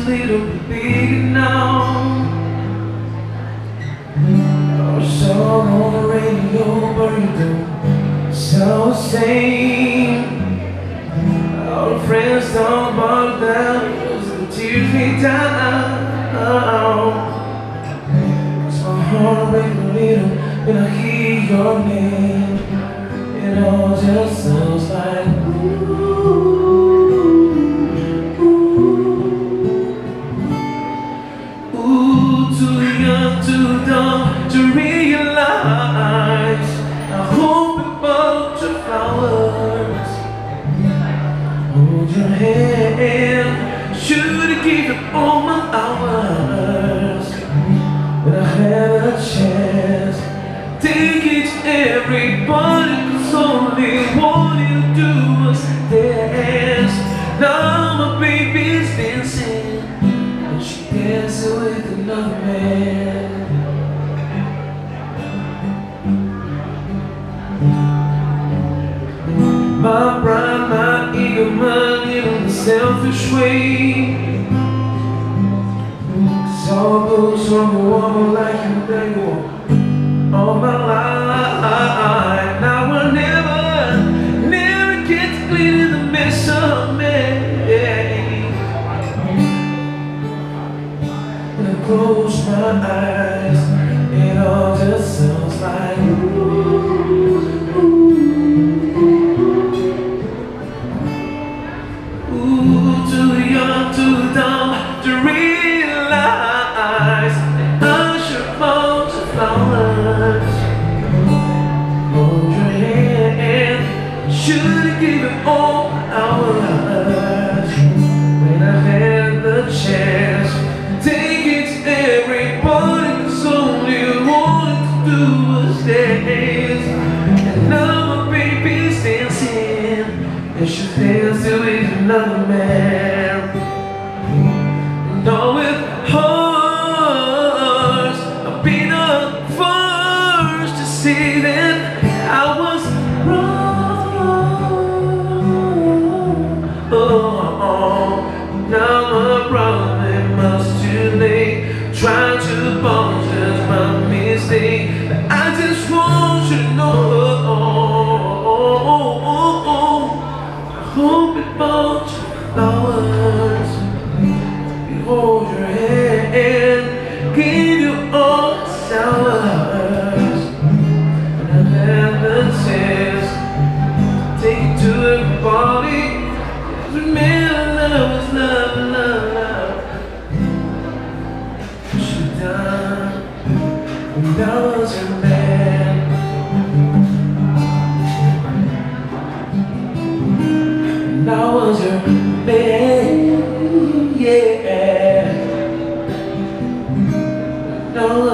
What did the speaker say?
little bit bigger now. Our song on the radio, sound the same. Our friends don't bother cause the tears me down. Cause my heart breaks a little when I hear your name. It all just sounds too young, too dumb to realize. I hope it bought your flowers. Hold your hand. Should've given all my hours. My pride, my ego, my little selfish way. All goes from a woman like you, all my life. Close my eyes, it all just sounds like Ooh, ooh, ooh too young, too dumb to realize I should fall to flowers. Hold your hand, should've given all hours and she's dancing with another man. And all with hearts, I've been the first to see that I was wrong. Oh, now my problem must too late. Trying to apologize my mistake. But I just want hope it brought you flowers. Behold your hand, give you all the. And I've the take it to everybody. Remember love was love, love, love. She died when I was a man. And I was your man, yeah. No